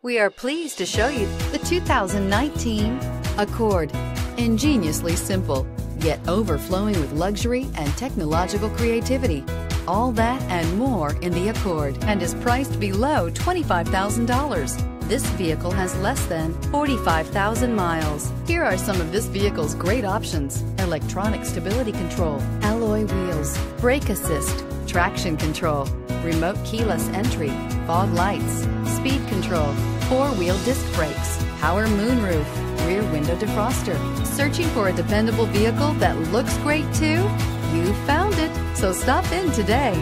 We are pleased to show you the 2019 Accord. Ingeniously simple, yet overflowing with luxury and technological creativity. All that and more in the Accord and is priced below $25,000. This vehicle has less than 45,000 miles. Here are some of this vehicle's great options. Electronic stability control, alloy wheels, brake assist, traction control, remote keyless entry, fog lights, speed control, four-wheel disc brakes, power moonroof, rear window defroster. Searching for a dependable vehicle that looks great too? You found it, so stop in today.